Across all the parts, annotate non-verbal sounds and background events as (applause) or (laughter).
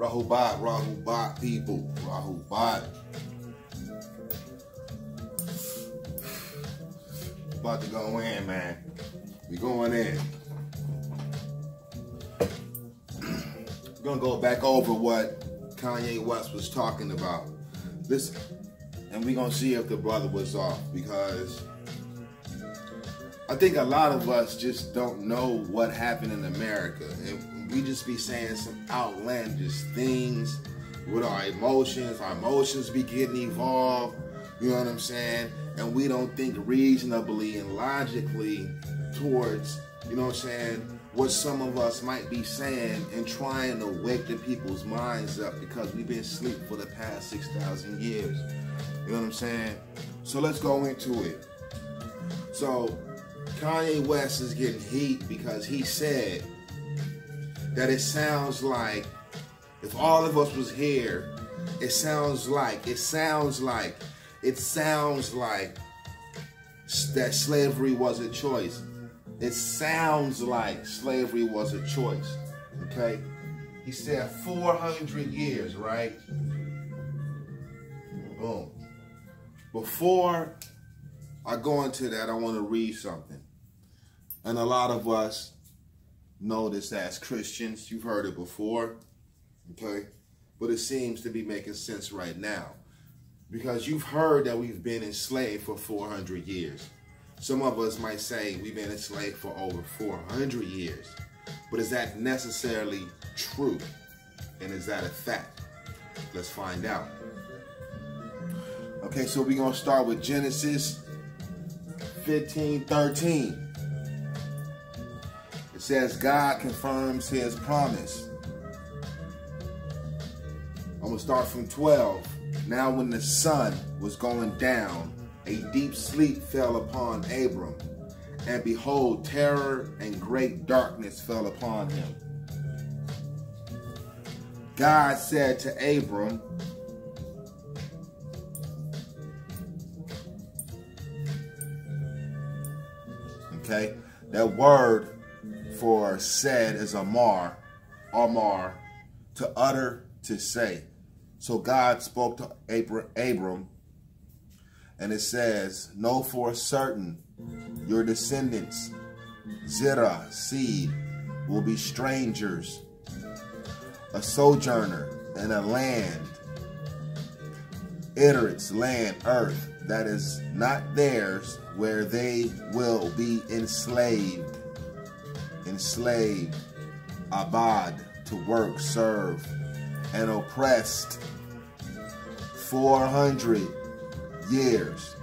Rahubat, Rahubat people, Rahubat. About to go in, man. We going in. We're gonna go back over what Kanye West was talking about. Listen, and we're gonna see if the brother was off because I think a lot of us just don't know what happened in America. And we just be saying some outlandish things with our emotions. Our emotions be getting evolved. You know what I'm saying? And we don't think reasonably and logically towards, you know what I'm saying, what some of us might be saying and trying to wake the people's minds up because we've been asleep for the past 6,000 years. You know what I'm saying? So let's go into it. So Kanye West is getting heat because he said that it sounds like if all of us was here, it sounds like, it sounds like, it sounds like that slavery was a choice. It sounds like slavery was a choice. Okay? He said 400 years, right? Boom. Before I go into that, I want to read something. And a lot of us this as Christians. You've heard it before. Okay? But it seems to be making sense right now. Because you've heard that we've been enslaved for 400 years. Some of us might say we've been enslaved for over 400 years. But is that necessarily true? And is that a fact? Let's find out. Okay, so we're going to start with Genesis 15 13. It says, God confirms his promise. I'm going to start from 12. Now, when the sun was going down, a deep sleep fell upon Abram, and behold, terror and great darkness fell upon him. God said to Abram, Okay, that word for said is Amar, Amar, to utter, to say. So God spoke to Abram and it says, Know for certain your descendants, Zerah, seed, will be strangers, a sojourner in a land, Iterate land, earth, that is not theirs, where they will be enslaved, enslaved, abad, to work, serve, and oppressed 400 years.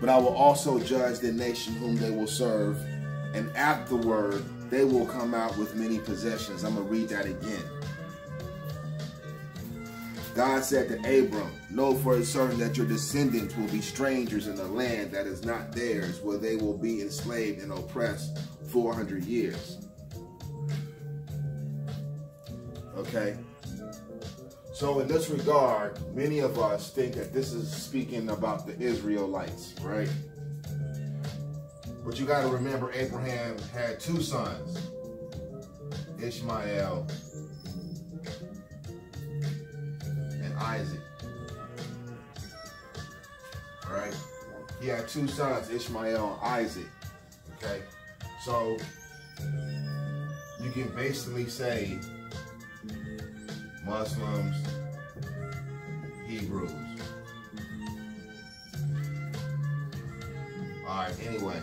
But I will also judge the nation whom they will serve, and afterward they will come out with many possessions. I'm going to read that again. God said to Abram, Know for certain that your descendants will be strangers in a land that is not theirs, where they will be enslaved and oppressed 400 years. Okay? So in this regard, many of us think that this is speaking about the Israelites, right? But you got to remember Abraham had two sons, Ishmael He had two sons, Ishmael and Isaac. Okay? So you can basically say Muslims, Hebrews. All right, anyway,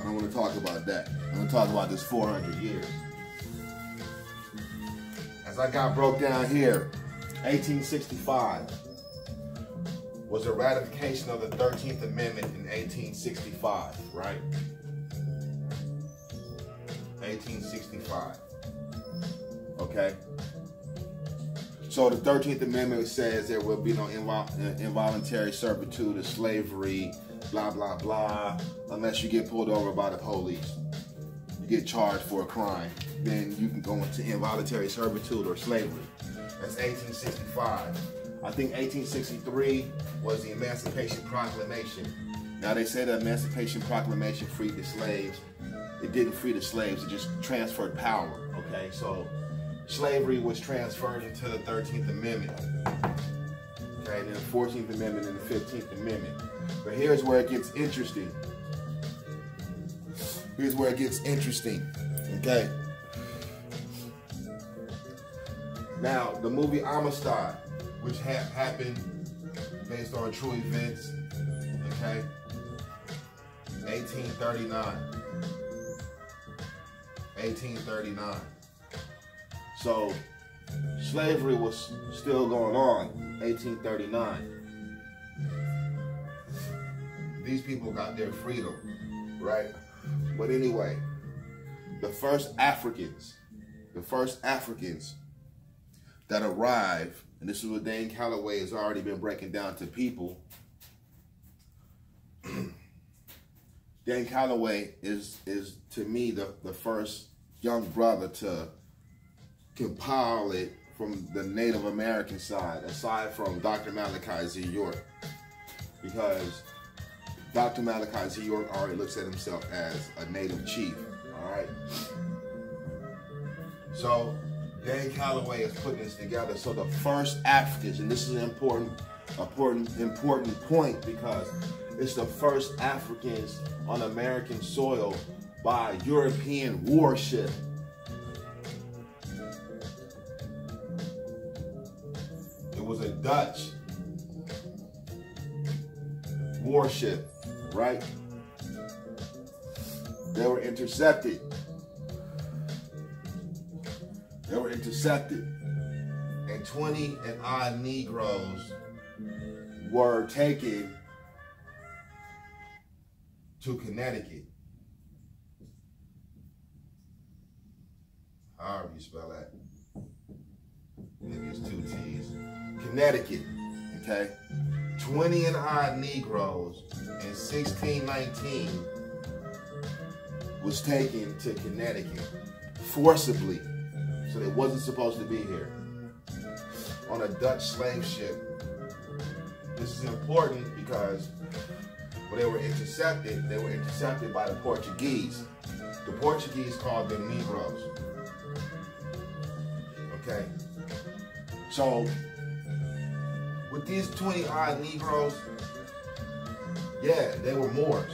I don't want to talk about that. I'm going to talk about this 400 years. As I got broke down here, 1865 was a ratification of the 13th Amendment in 1865, right? 1865. Okay? So the 13th Amendment says there will be no invol uh, involuntary servitude or slavery, blah, blah, blah, unless you get pulled over by the police. You get charged for a crime. Then you can go into involuntary servitude or slavery. That's 1865. I think 1863 was the Emancipation Proclamation. Now they say the Emancipation Proclamation freed the slaves. It didn't free the slaves, it just transferred power. Okay, so slavery was transferred into the 13th Amendment. Okay, and then the 14th Amendment and the 15th Amendment. But here's where it gets interesting. Here's where it gets interesting. Okay. Now, the movie Amistad, which ha- happened based on true events, okay, 1839. 1839. So, slavery was still going on, 1839. These people got their freedom, right? But anyway, the first Africans, the first Africans that arrived, and this is what Dane Calloway has already been breaking down to people. (clears throat) Dane Calloway is is to me the, the first young brother to compile it from the Native American side, aside from Dr. Malachi Z. York. Because Dr. Malachi Z. York already looks at himself as a native chief. All right. So Dane Calloway is putting this together. So the first Africans, and this is an important, important, important point because it's the first Africans on American soil by European warship. It was a Dutch warship right? They were intercepted. They were intercepted. And 20 and odd Negroes were taken to Connecticut. However you spell that. Maybe it's two T's. Connecticut, okay? 20 and odd Negroes in 1619 was taken to Connecticut forcibly. So they wasn't supposed to be here. On a Dutch slave ship. This is important because when they were intercepted, they were intercepted by the Portuguese. The Portuguese called them Negroes. Okay. So with these 20 odd Negroes, yeah, they were Moors.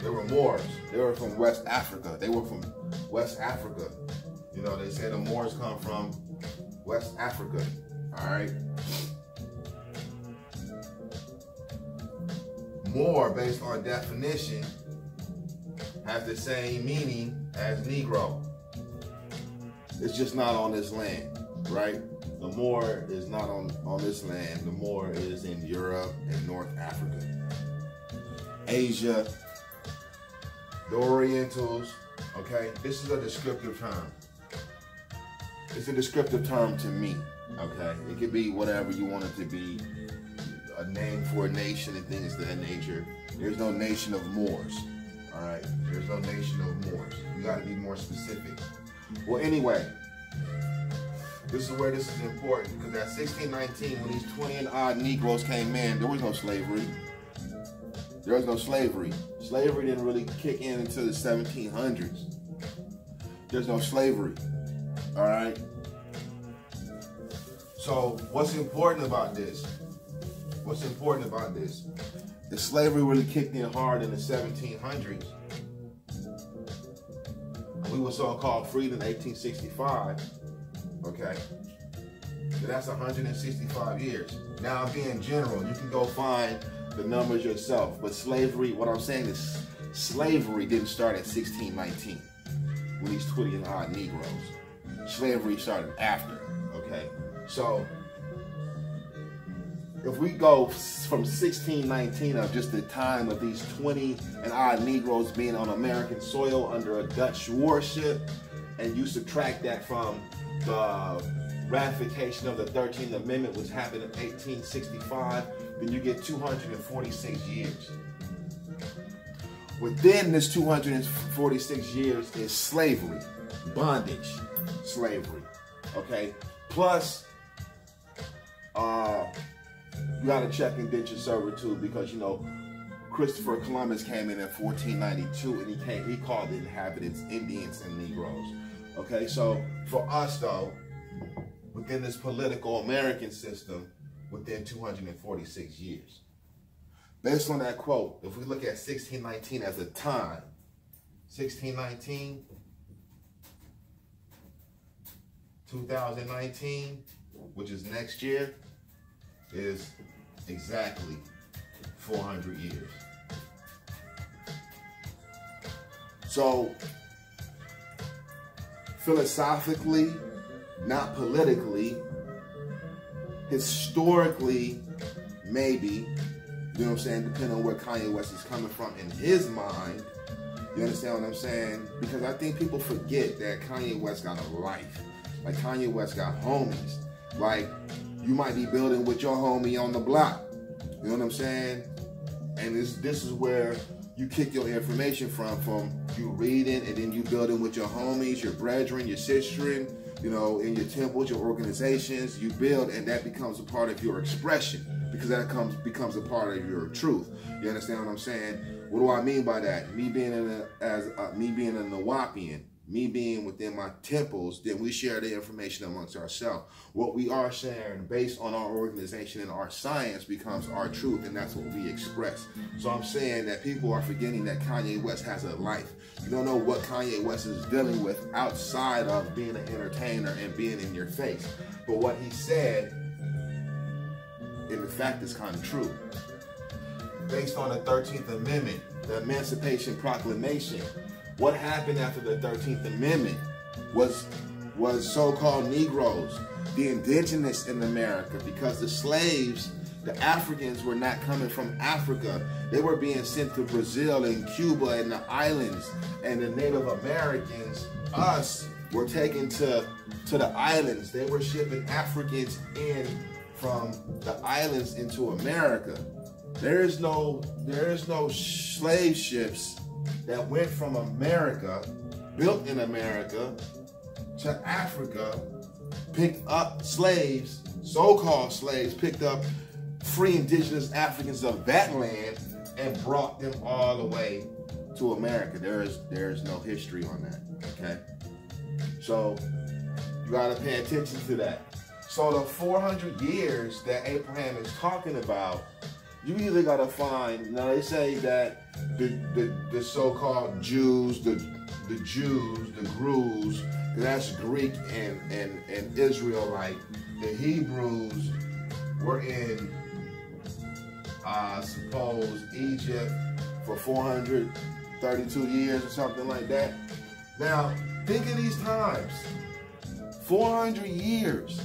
They were Moors. They were from West Africa. They were from West Africa. You know, they say the Moors come from West Africa. All right. Moor, based on definition, has the same meaning as Negro. It's just not on this land, right? The Moor is not on, on this land. The Moor is in Europe and North Africa. Asia, the Orientals, okay? This is a descriptive term. It's a descriptive term to me, okay? It could be whatever you want it to be, a name for a nation and things of that nature. There's no nation of Moors, all right? There's no nation of Moors. You gotta be more specific. Well, anyway, this is where this is important because at 1619, when these 20 and odd Negroes came in, there was no slavery. There was no slavery. Slavery didn't really kick in until the 1700s. There's no slavery. All right. So, what's important about this? What's important about this? The slavery really kicked in hard in the 1700s we were so-called freed in 1865, okay? So that's 165 years. Now, being general, you can go find the numbers yourself. But slavery, what I'm saying is slavery didn't start at 1619 when these 20 and odd Negroes. Slavery started after, okay? So if we go from 1619 of just the time of these 20 and odd Negroes being on American soil under a Dutch warship, and you subtract that from the ratification of the 13th Amendment, which happened in 1865, then you get 246 years. Within this 246 years is slavery, bondage, slavery, okay? Plus, uh, you got to check indentured servitude because you know Christopher Columbus came in in 1492 and he came, he called the inhabitants Indians and Negroes. Okay, so for us though, within this political American system, within 246 years. Based on that quote, if we look at 1619 as a time, 1619, 2019, which is next year, is exactly 400 years. So, philosophically, not politically, historically, maybe, you know what I'm saying, depending on where Kanye West is coming from in his mind. You understand what I'm saying? Because I think people forget that Kanye West got a life. Like Kanye West got homies. Like you might be building with your homie on the block. You know what I'm saying? And this this is where you kick your information from, from you reading and then you building with your homies, your brethren, your sisterin, you know, in your temples, your organizations, you build and that becomes a part of your expression because that comes becomes a part of your truth. You understand what I'm saying? What do I mean by that? Me being in a, as a, me being a Nuwaupian, me being within my temples, then we share the information amongst ourselves. What we are sharing based on our organization and our science becomes our truth, and that's what we express. So I'm saying that people are forgetting that Kanye West has a life. You don't know what Kanye West is dealing with outside of being an entertainer and being in your face. But what he said, in fact, is kind of true. Based on the 13th Amendment, the Emancipation Proclamation, what happened after the 13th Amendment was was so-called Negroes, the indigenous in America, because the slaves, the Africans were not coming from Africa. They were being sent to Brazil and Cuba and the islands. And the Native Americans, us, were taken to, to the islands. They were shipping Africans in from the islands into America. There is no there is no slave ships that went from America, built in America, to Africa, picked up slaves, so-called slaves, picked up free indigenous Africans of that land and brought them all the way to America. There is there is no history on that. Okay. So you gotta pay attention to that. So the 400 years that Abraham is talking about, you either gotta find. Now they say that the, the, the so-called Jews, the the Jews, the Grus, that's Greek and, and, and Israelite. The Hebrews were in, I suppose, Egypt for 432 years or something like that. Now, think of these times. 400 years.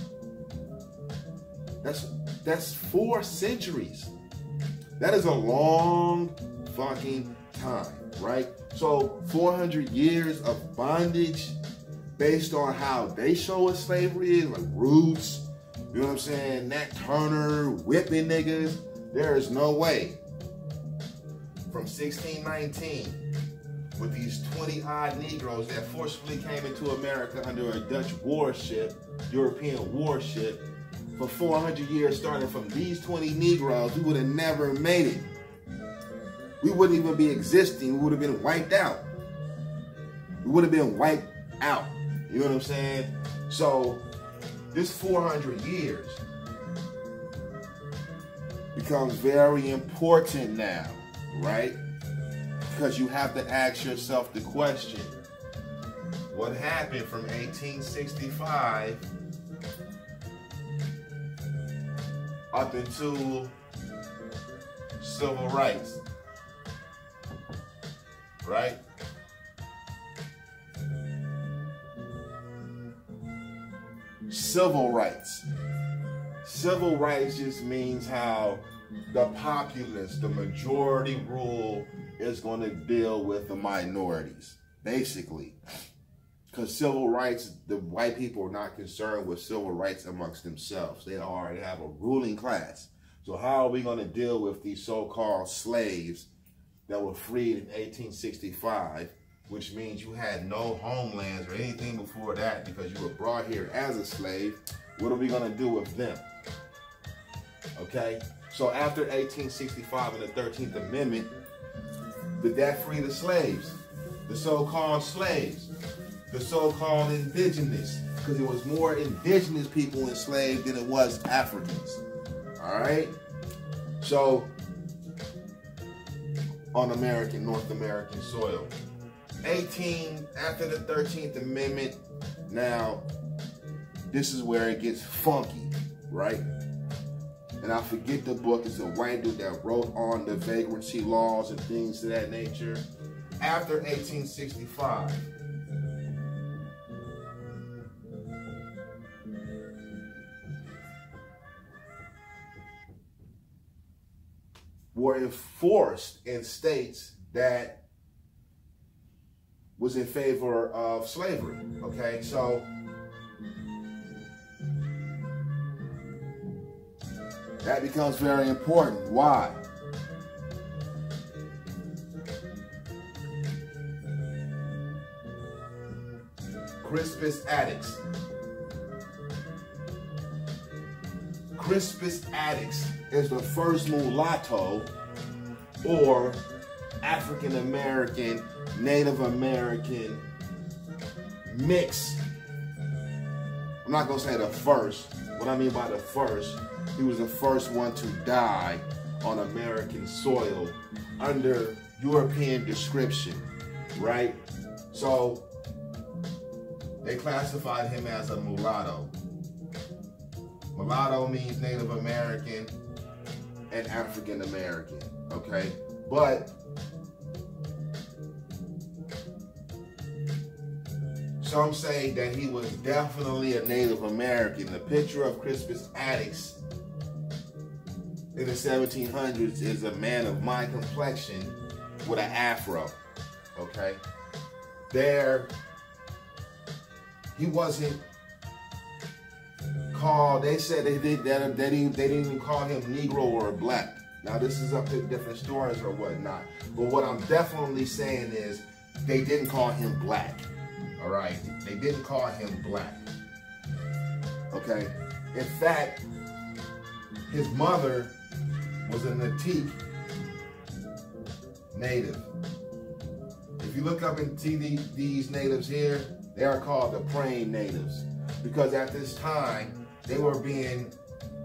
That's that's four centuries. That is a long fucking time, right? So 400 years of bondage based on how they show us slavery is, like Roots, you know what I'm saying? Nat Turner, whipping niggas. There is no way from 1619 with these 20 odd Negroes that forcibly came into America under a Dutch warship, European warship, for 400 years, starting from these 20 Negroes, we would have never made it we wouldn't even be existing. We would have been wiped out. We would have been wiped out. You know what I'm saying? So this 400 years becomes very important now, right? Because you have to ask yourself the question, what happened from 1865 up until civil rights? right? Civil rights. Civil rights just means how the populace, the majority rule is going to deal with the minorities, basically. Because civil rights, the white people are not concerned with civil rights amongst themselves. They already have a ruling class. So how are we going to deal with these so-called slaves that were freed in 1865, which means you had no homelands or anything before that because you were brought here as a slave. What are we going to do with them? Okay? So after 1865 and the 13th Amendment, did that free the slaves? The so-called slaves, the so-called indigenous, because it was more indigenous people enslaved than it was Africans. All right. So on American, North American soil. 18 after the 13th Amendment. Now, this is where it gets funky, right? And I forget the book. It's a white dude that wrote on the vagrancy laws and things of that nature. After 1865, were enforced in states that was in favor of slavery. Okay, so that becomes very important. Why? Crispus Attucks. Crispus Attucks is the first mulatto or African American, Native American mix. I'm not gonna say the first. What I mean by the first, he was the first one to die on American soil under European description, right? So they classified him as a mulatto. Mulatto means Native American and African American, okay? But some say that he was definitely a Native American. The picture of Crispus Attucks in the 1700s is a man of my complexion with an afro, okay? There, he wasn't called, they said they, did, that they, didn't, they didn't even call him Negro or black. Now, this is up to different stories or whatnot. But what I'm definitely saying is they didn't call him black. All right? They didn't call him black. Okay? In fact, his mother was a Natick native. If you look up and see these natives here, they are called the praying natives. Because at this time, they were being,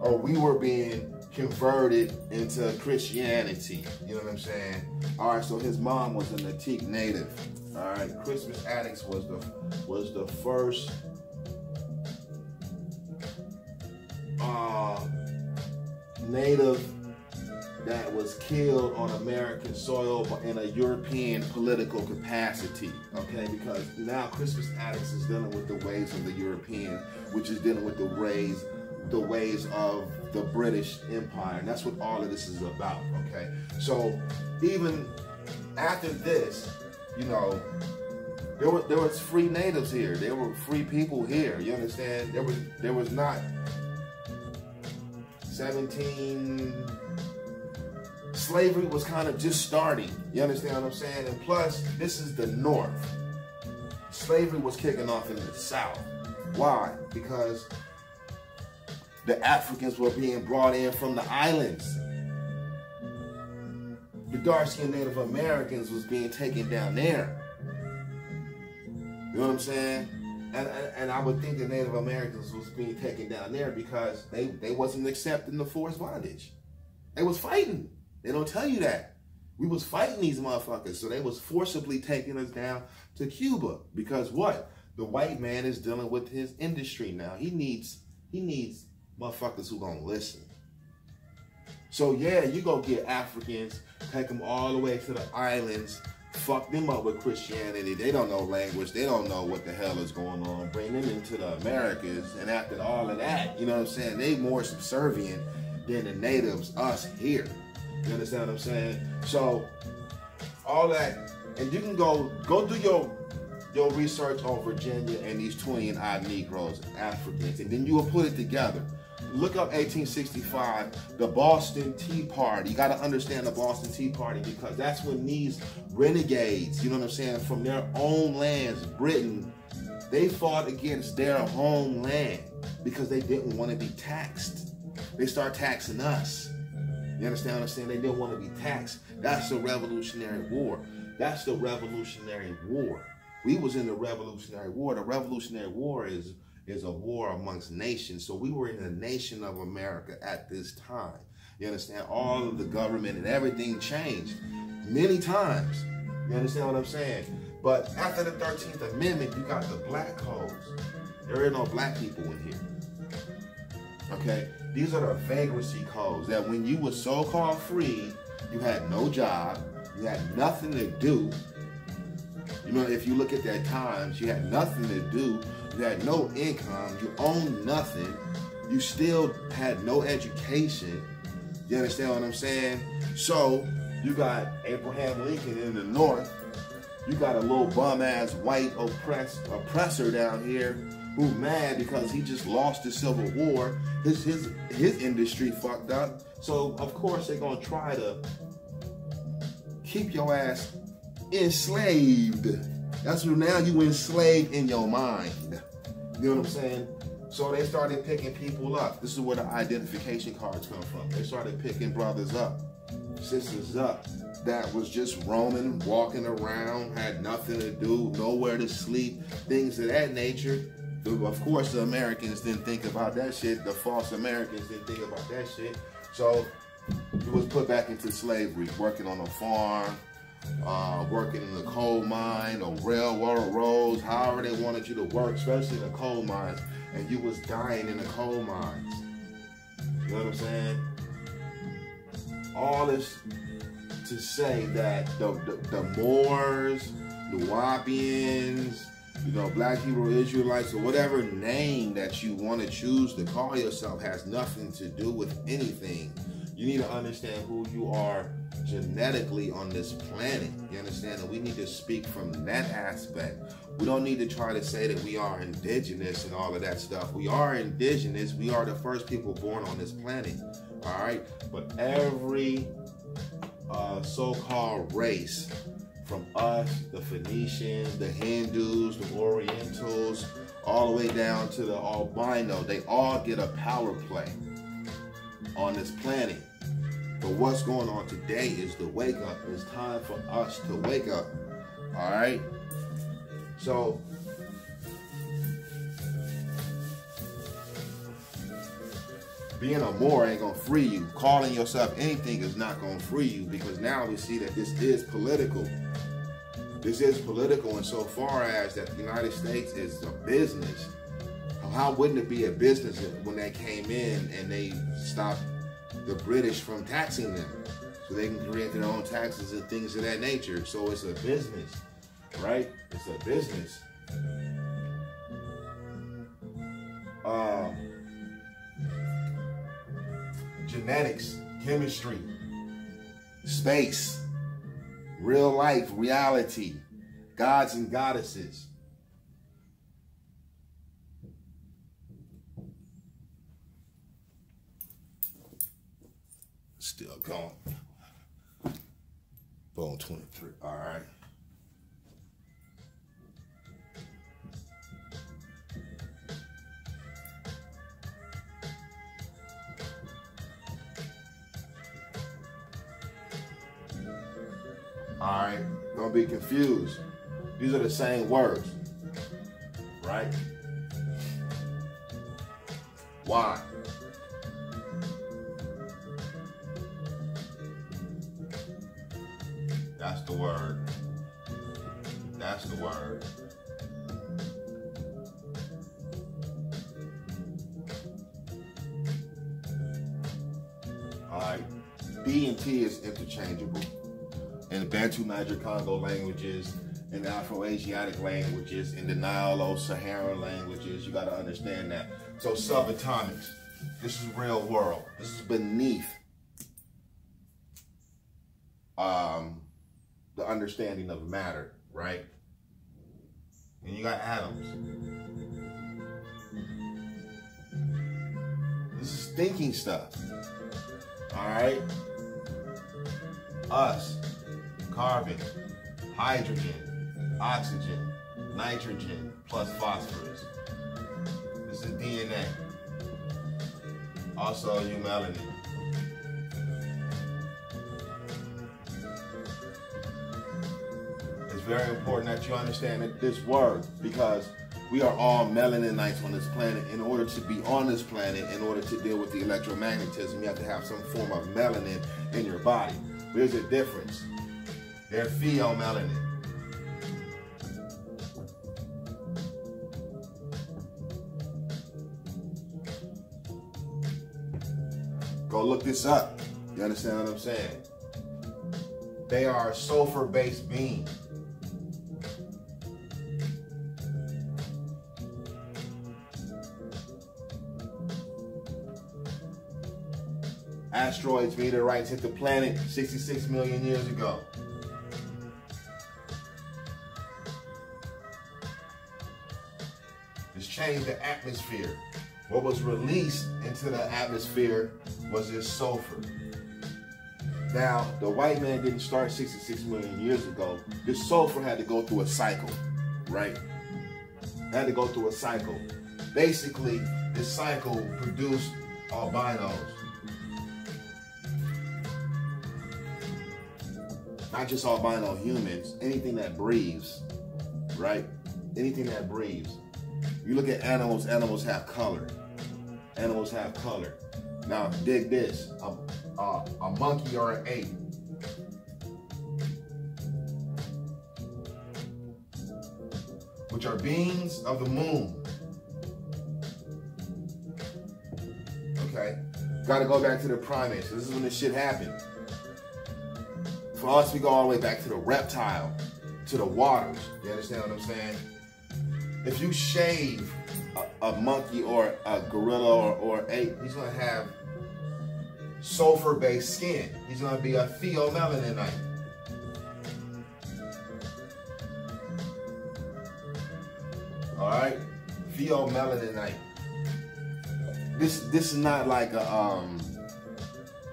or we were being converted into Christianity. You know what I'm saying? All right, so his mom was a Natick native. All right, Crispus Attucks was the was the first uh, native that was killed on American soil in a European political capacity. Okay, because now Crispus Attucks is dealing with the ways of the European, which is dealing with the ways the ways of the British Empire. And that's what all of this is about, okay? So even after this, you know, there were there was free natives here. There were free people here. You understand? There was there was not 17 slavery was kind of just starting. You understand what I'm saying? And plus, this is the north. Slavery was kicking off in the south. Why? Because the Africans were being brought in from the islands. The dark-skinned Native Americans was being taken down there. You know what I'm saying? And, and, and, I would think the Native Americans was being taken down there because they, they wasn't accepting the forced bondage. They was fighting. They don't tell you that. We was fighting these motherfuckers. So they was forcibly taking us down to Cuba. Because what? The white man is dealing with his industry now. He needs he needs motherfuckers who gonna listen. So yeah, you go get Africans, take them all the way to the islands, fuck them up with Christianity. They don't know language. They don't know what the hell is going on. Bring them into the Americas, and after all of that, you know what I'm saying? They more subservient than the natives, us here. You understand what I'm saying? So all that, and you can go go do your your research on Virginia and these 20 and odd Negroes, Africans, and then you will put it together. Look up 1865, the Boston Tea Party. You got to understand the Boston Tea Party because that's when these renegades, you know what I'm saying, from their own lands, Britain, they fought against their homeland because they didn't want to be taxed. They start taxing us. You understand what I'm saying? They didn't want to be taxed. That's the Revolutionary War. That's the Revolutionary War. We was in the Revolutionary War. The Revolutionary War is is a war amongst nations. So we were in the nation of America at this time. You understand? All of the government and everything changed many times. You understand what I'm saying? But after the 13th Amendment, you got the black codes. There are no black people in here. Okay? These are the vagrancy codes that when you were so-called free, you had no job, you had nothing to do. You know, if you look at that times, you had nothing to do, you had no income, you owned nothing, you still had no education. You understand what I'm saying? So you got Abraham Lincoln in the north. You got a little bum ass white oppressor down here who mad because he just lost the Civil War. His his his industry fucked up. So of course they're gonna try to keep your ass enslaved. That's what now you enslaved in your mind. (laughs) You know what I'm saying? So they started picking people up. This is where the identification cards come from. They started picking brothers up, sisters up that was just roaming, walking around, had nothing to do, nowhere to sleep, things of that nature. Of course, the Americans didn't think about that shit. The false Americans didn't think about that shit. So he was put back into slavery, working on a farm, uh, working in the coal mine or railroad roads, however they wanted you to work, especially in the coal mines. And you was dying in the coal mines. You know what I'm saying? All this to say that the, the, the Moors, the Wapians, you know, Black Hebrew Israelites, or whatever name that you want to choose to call yourself has nothing to do with anything. You need to understand who you are genetically on this planet. You understand? And we need to speak from that aspect. We don't need to try to say that we are indigenous and all of that stuff. We are indigenous. We are the first people born on this planet. All right? But every uh, so-called race from us, the Phoenicians, the Hindus, the Orientals, all the way down to the albino, they all get a power play on this planet. But what's going on today is the wake up. It's time for us to wake up. All right? So, being a Moor ain't gonna free you. Calling yourself anything is not gonna free you because now we see that this is political. This is political insofar as that the United States is a business. How wouldn't it be a business when they came in and they stopped the British from taxing them? So they can create their own taxes and things of that nature. So it's a business, right? It's a business. Um, genetics, chemistry, space, real life, reality, gods and goddesses. Still going. Bone 23. All right. Don't be confused. These are the same words, right? Why? That's the word. That's the word. All right. B and T is interchangeable the Bantu Niger Congo languages, in the Afro-Asiatic languages, in the Nilo-Saharan languages. You got to understand that. So subatomics, this is real world. This is beneath um, the understanding of matter, right? And you got atoms. This is thinking stuff. All right? Us carbon, hydrogen, oxygen, nitrogen, plus phosphorus. This is DNA. Also, eumelanin. It's very important that you understand that this word because we are all melaninites on this planet. In order to be on this planet, in order to deal with the electromagnetism, you have to have some form of melanin in your body. There's a difference. They're pheomelanin. Go look this up. You understand what I'm saying? They are sulfur-based beings. Asteroids, meteorites hit the planet 66 million years ago. It's changed the atmosphere. What was released into the atmosphere was this sulfur. Now, the white man didn't start 66 million years ago. This sulfur had to go through a cycle, right? Had to go through a cycle. Basically, this cycle produced albinos. Not just albino humans, anything that breathes, right? Anything that breathes. You look at animals, animals have color. Animals have color. Now, dig this. A, a, a monkey or an ape. Which are beings of the moon. Okay? Gotta go back to the primates. This is when this shit happened. For us, we go all the way back to the reptile, to the waters. You understand what I'm saying? If you shave a, a monkey or a gorilla or, or ape, he's gonna have sulfur-based skin. He's gonna be a pheomelaninite. All right, pheomelaninite. This this is not like a um.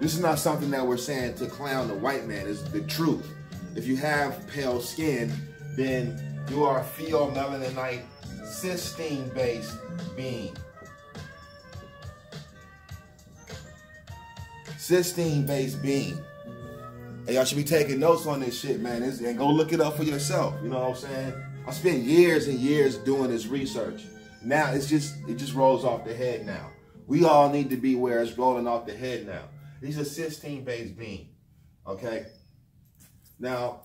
This is not something that we're saying to clown the white man. It's the truth. If you have pale skin, then you are a pheomelaninite cysteine-based being. Cysteine-based being. And y'all should be taking notes on this shit, man. It's, and go look it up for yourself. You know what I'm saying? I spent years and years doing this research. Now it's just it just rolls off the head now. We all need to be where it's rolling off the head now. These are cysteine-based being. Okay. Now,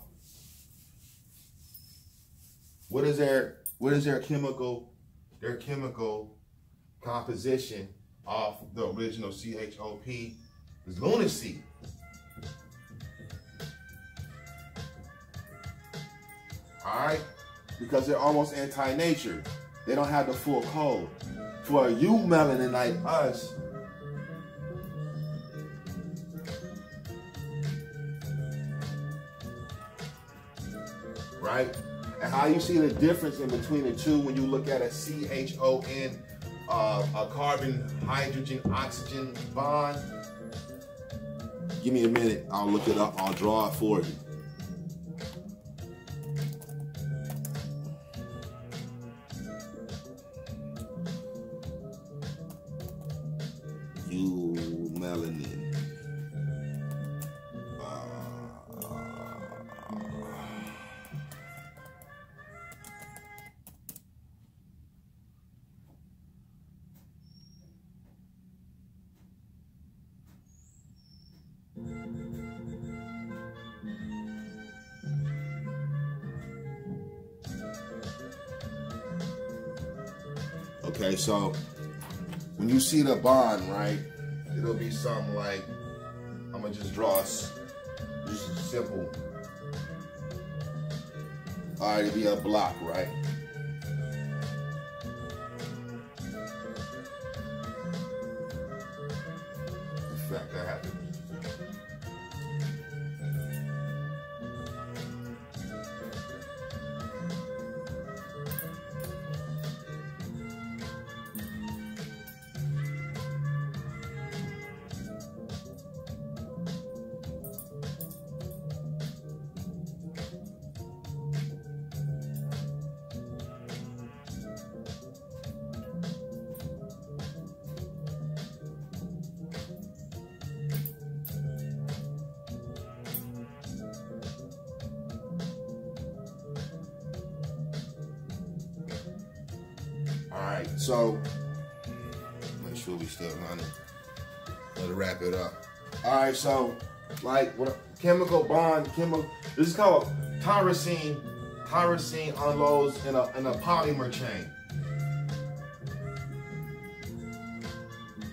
what is their what is their chemical their chemical composition of the original CHOP is lunacy. All right, because they're almost anti-nature. They don't have the full code. For eumelanin like us, right? And how you see the difference in between the two when you look at a CHON, uh, a carbon, hydrogen, oxygen bond. Give me a minute. I'll look it up. I'll draw it for you. You see the bond, right, it'll be something like, I'm gonna just draw just simple. All right, it'll be a block, right? In fact. Right, so make sure we still running. Let's wrap it up. All right, so like what chemical bond, chemical. This is called tyrosine. Tyrosine unloads in a in a polymer chain.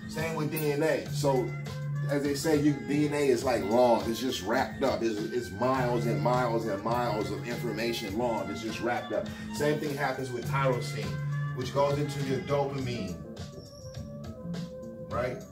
Same with DNA. So as they say, you, DNA is like long. It's just wrapped up. It's, it's, miles and miles and miles of information long. It's just wrapped up. Same thing happens with tyrosine, which goes into your dopamine. Right?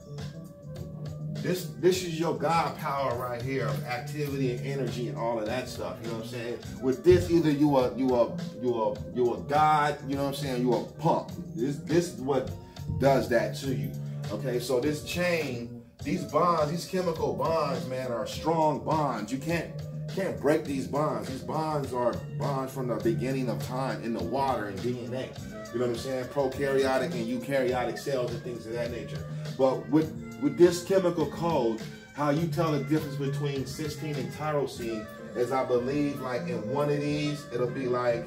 This this is your God power right here of activity and energy and all of that stuff. You know what I'm saying? With this, either you are you are you are you are God. You know what I'm saying? You are pump. This this is what does that to you. Okay, so this chain, these bonds, these chemical bonds, man, are strong bonds. You can't can't break these bonds. These bonds are bonds from the beginning of time in the water and DNA. You know what I'm saying? Prokaryotic and eukaryotic cells and things of that nature. But with with this chemical code, how you tell the difference between cysteine and tyrosine is I believe like in one of these, it'll be like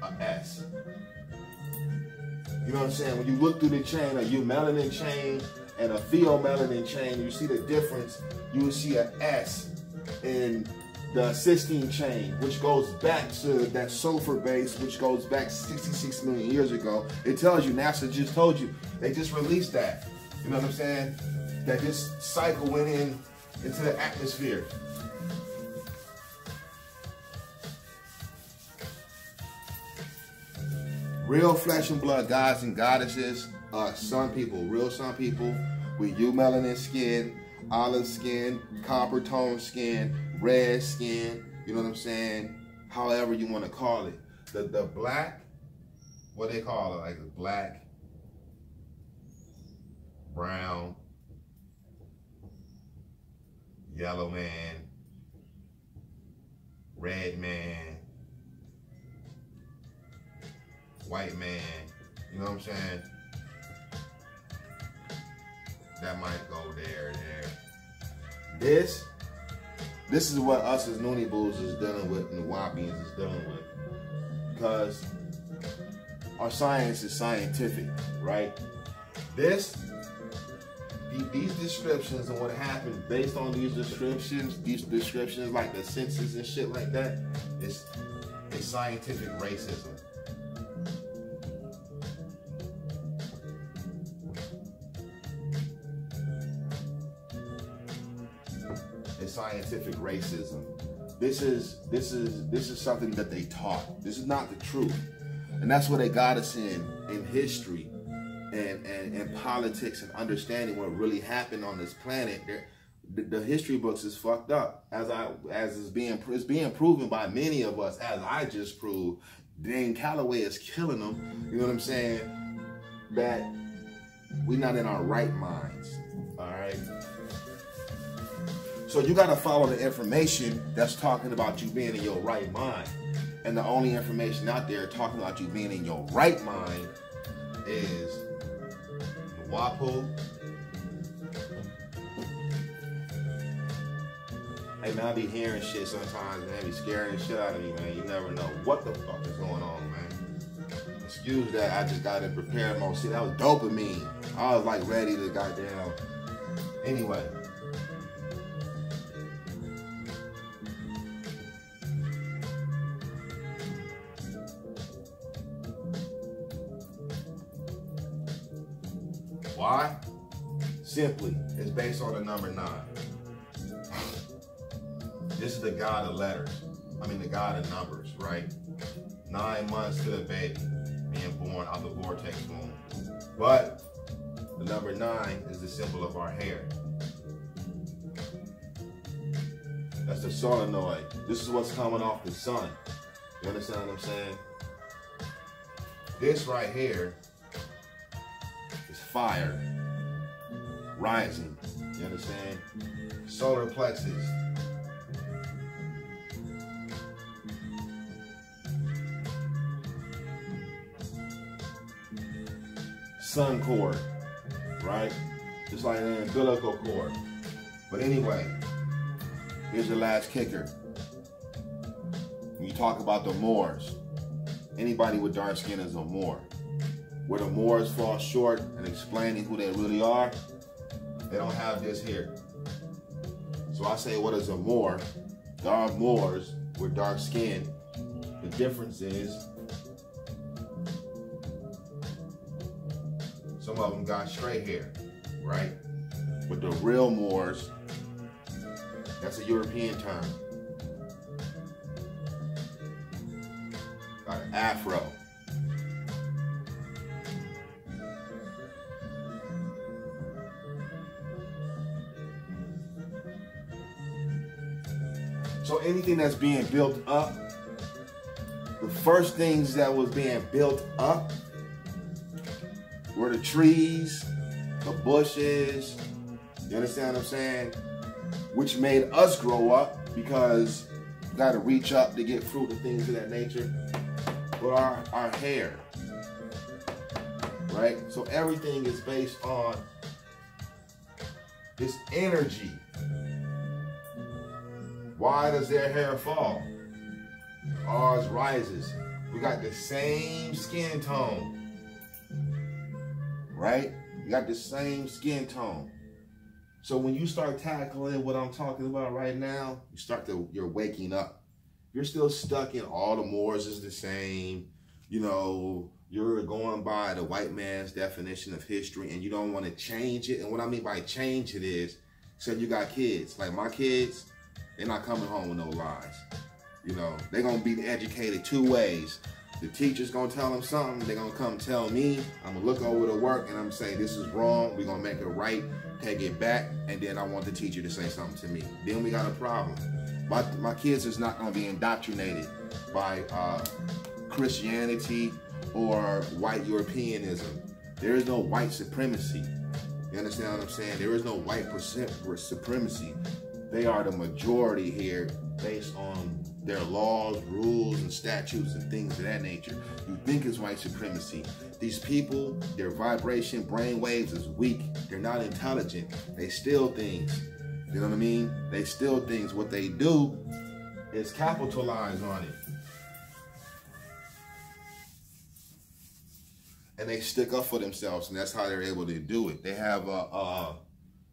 a S. You know what I'm saying? When you look through the chain, a eumelanin chain and a pheomelanin chain, you see the difference. You will see an S in the cysteine chain, which goes back to that sulfur base, which goes back 66 million years ago. It tells you, NASA just told you, they just released that. You know what I'm saying? That this cycle went in into the atmosphere. Real flesh and blood gods and goddesses are sun people, real sun people with eumelanin skin, olive skin, copper tone skin, red skin, you know what I'm saying? However you want to call it. The the black, what they call it, like black, brown, yellow man, red man, white man, you know what I'm saying? That might go there, there. This, this is what us as Noonie Bulls is dealing with and the Wapians is dealing with. Because our science is scientific, right? This these descriptions and what happened based on these descriptions, these descriptions like the census and shit like that, it's, it's scientific racism. Scientific racism. This is this is this is something that they taught. This is not the truth. And that's what they got us in in history and, and, and politics and understanding what really happened on this planet, the, the, history books is fucked up. As I as is being is being proven by many of us, as I just proved, Dane Calloway is killing them. You know what I'm saying? That we're not in our right minds. All right. So you got to follow the information that's talking about you being in your right mind. And the only information out there talking about you being in your right mind is WAPO. Hey man, I be hearing shit sometimes, man. be scaring the shit out of me, man. You never know what the fuck is going on, man. Excuse that, I just got to prepare more. See, that was dopamine. I was like ready to goddamn. Anyway. Simply, it's based on the number nine. This is the God of letters. I mean, the God of numbers, right? Nine months to the baby being born out the vortex womb. But the number nine is the symbol of our hair. That's the solenoid. This is what's coming off the sun. You understand what I'm saying? This right here is fire rising. You understand? Solar plexus. Sun cord, right? Just like an umbilical cord. But anyway, here's the last kicker. When you talk about the Moors, anybody with dark skin is a Moor. where the Moors fall short in explaining who they really are, they don't have this here. So I say, what is a Moor? There are Moors with dark skin. The difference is some of them got straight hair, right? But the real Moors, that's a European term. Got an afro. Anything that's being built up, the first things that was being built up were the trees, the bushes, you understand what I'm saying? Which made us grow up because you gotta reach up to get fruit and things of that nature. But our, our hair, right? So everything is based on this energy why does their hair fall? Ours rises. We got the same skin tone. Right? We got the same skin tone. So when you start tackling what I'm talking about right now, you start to you're waking up. You're still stuck in all the Moors is the same. You know, you're going by the white man's definition of history and you don't want to change it. And what I mean by change it is, so you got kids. Like my kids, they're not coming home with no lies. You know, they're gonna be educated two ways. The teacher's gonna tell them something, they're gonna come tell me, I'm gonna look over the work and I'm gonna say this is wrong, we're gonna make it right, take it back, and then I want the teacher to say something to me. Then we got a problem. My, my kids is not gonna be indoctrinated by uh, Christianity or white Europeanism. There is no white supremacy. You understand what I'm saying? There is no white supremacy. They are the majority here based on their laws, rules, and statutes and things of that nature. You think it's white supremacy. These people, their vibration, brain waves is weak. They're not intelligent. They steal things. You know what I mean? They steal things. What they do is capitalize on it. And they stick up for themselves, and that's how they're able to do it. They have a, uh,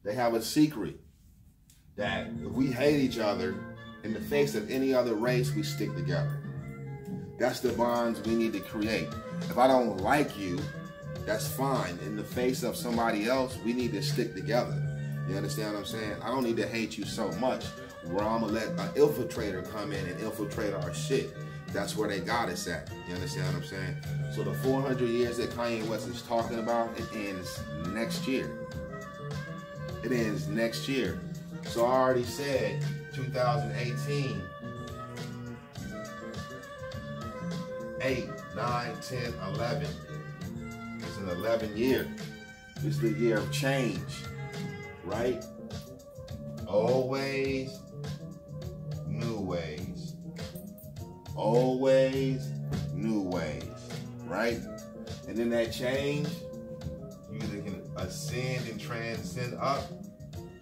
they have a secret that if we hate each other in the face of any other race, we stick together. That's the bonds we need to create. If I don't like you, that's fine. In the face of somebody else, we need to stick together. You understand what I'm saying? I don't need to hate you so much where I'm gonna let an infiltrator come in and infiltrate our shit. That's where they got us at. You understand what I'm saying? So the 400 years that Kanye West is talking about, it ends next year. It ends next year. So I already said 2018, 8, 9, 10, 11. It's an 11 year. It's the year of change, right? Always new ways. Old ways, new ways, right? And then that change, you either can ascend and transcend up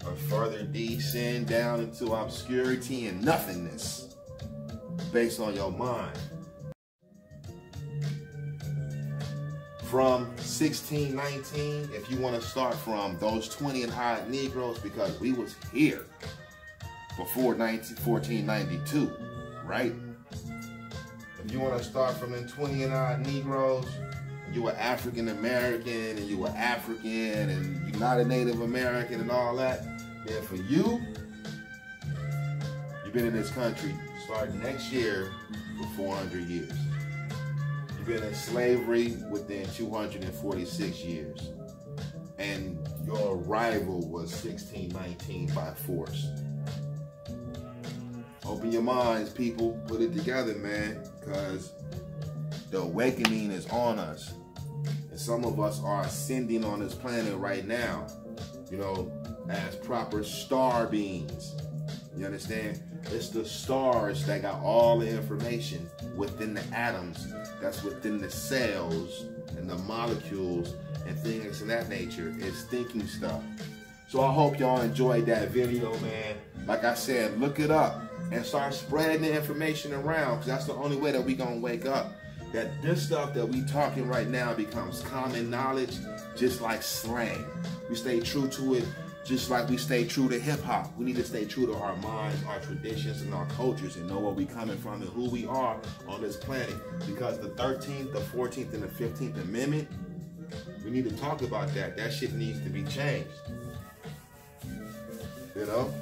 or further descend down into obscurity and nothingness based on your mind. From 1619, if you want to start from those 20 and high Negroes, because we was here before 19, 1492, right? If you want to start from the 20 and odd Negroes, you were African American and you were African and you're not a Native American and all that, then for you, you've been in this country starting next year for 400 years. You've been in slavery within 246 years. And your arrival was 1619 by force. Open your minds, people. Put it together, man, because the awakening is on us. And some of us are ascending on this planet right now. You know, as proper star beings. You understand? It's the stars that got all the information within the atoms, that's within the cells and the molecules and things of that nature. It's thinking stuff. So I hope y'all enjoyed that video, man. Like I said, look it up and start spreading the information around because that's the only way that we gonna wake up. that this stuff that we talking right now becomes common knowledge, just like slang. We stay true to it, just like we stay true to hip hop. We need to stay true to our minds, our traditions, and our cultures, and know where we coming from and who we are on this planet. Because the 13th, the 14th, and the 15th Amendment, we need to talk about that. That shit needs to be changed. You know?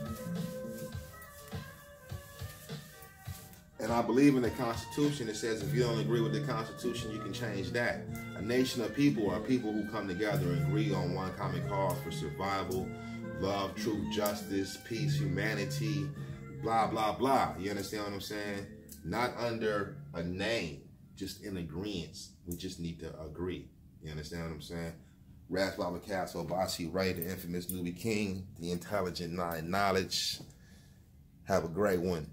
And I believe in the Constitution. It says if you don't agree with the Constitution, you can change that. A nation of people are people who come together and agree on one common cause for survival, love, truth, justice, peace, humanity, blah, blah, blah. You understand what I'm saying? Not under a name, just in agreement. We just need to agree. You understand what I'm saying? Ras Baba Castle, Basi Ray, the infamous Nubi King, the intelligent nine knowledge. Have a great one.